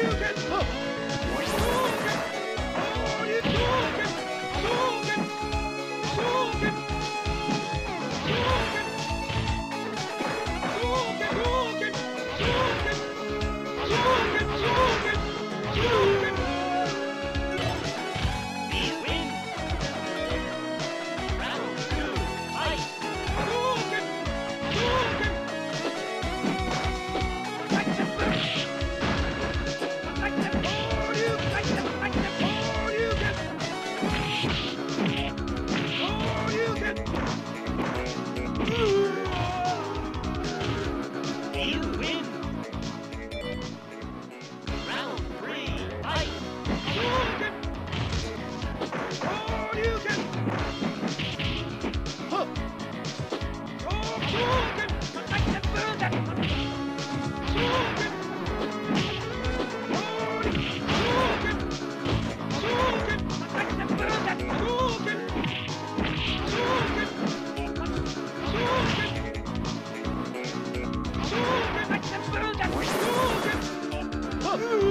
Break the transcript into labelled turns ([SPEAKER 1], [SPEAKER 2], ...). [SPEAKER 1] Oh, you can... Woo!